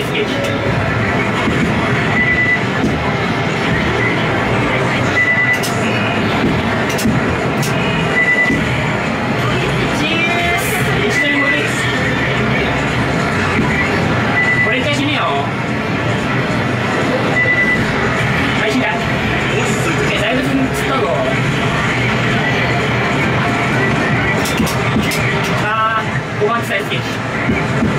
大好き。One second.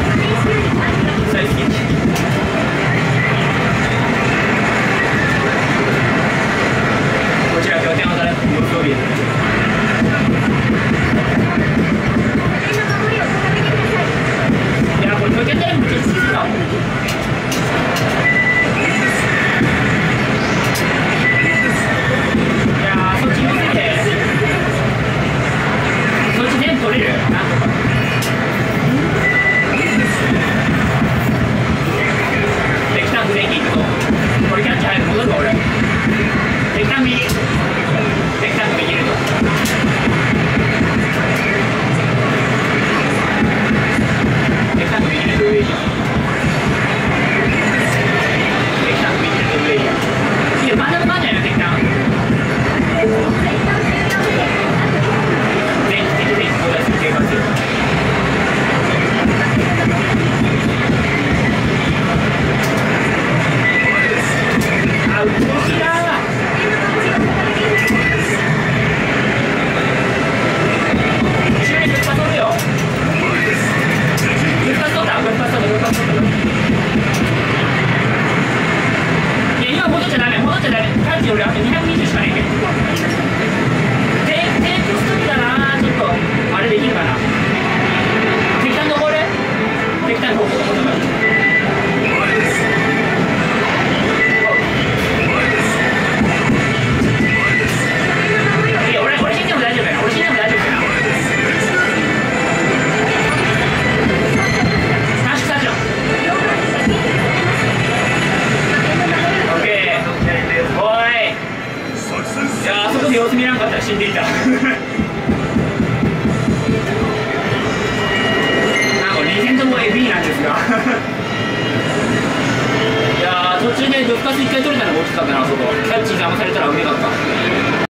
geográfico いやあそこで様子見なかったら死んでいた。なんかレジェンドも AB なんですが。いや途中で復活1回取れたのが大きかったなあそこ。キャッチ騙されたらうめかった。